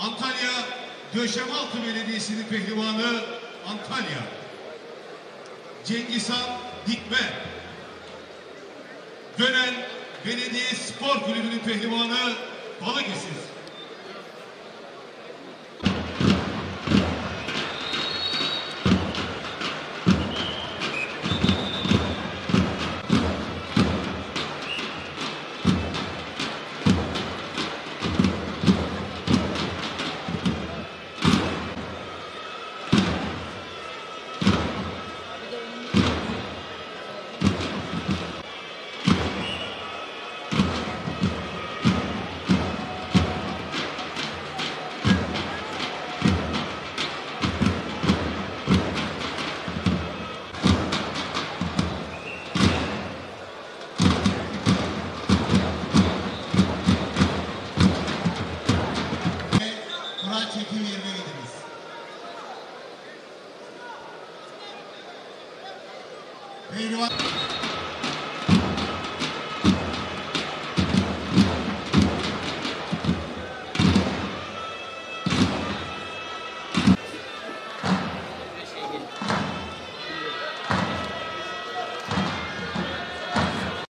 Antalya Döşemaltı Belediyesi'nin pehlivanı Antalya. Cengizhan Dikme. Dönen Belediye Spor Kulübü'nün pehlivanı Balıkesir. Meanwhile.